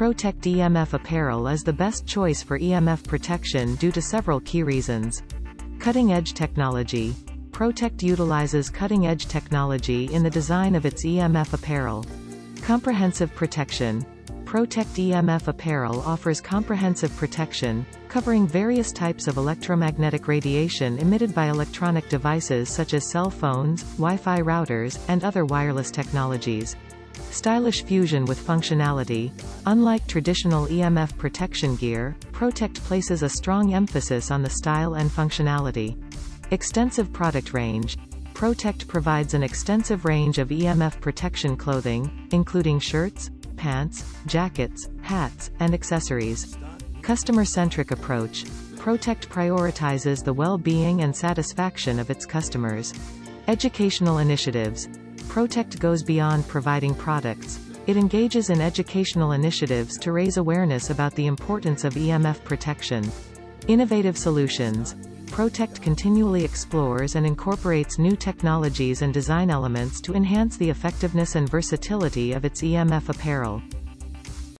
Proteck'd EMF apparel is the best choice for EMF protection due to several key reasons. Cutting-edge technology. Proteck'd utilizes cutting-edge technology in the design of its EMF apparel. Comprehensive protection. Proteck'd EMF apparel offers comprehensive protection, covering various types of electromagnetic radiation emitted by electronic devices such as cell phones, Wi-Fi routers, and other wireless technologies. Stylish fusion with functionality. Unlike traditional EMF protection gear, Proteck'd places a strong emphasis on the style and functionality. Extensive product range. Proteck'd provides an extensive range of EMF protection clothing, including shirts, pants, jackets, hats, and accessories. Customer-centric approach. Proteck'd prioritizes the well-being and satisfaction of its customers. Educational initiatives. Proteck'd goes beyond providing products. It engages in educational initiatives to raise awareness about the importance of EMF protection. Innovative solutions. Proteck'd continually explores and incorporates new technologies and design elements to enhance the effectiveness and versatility of its EMF apparel.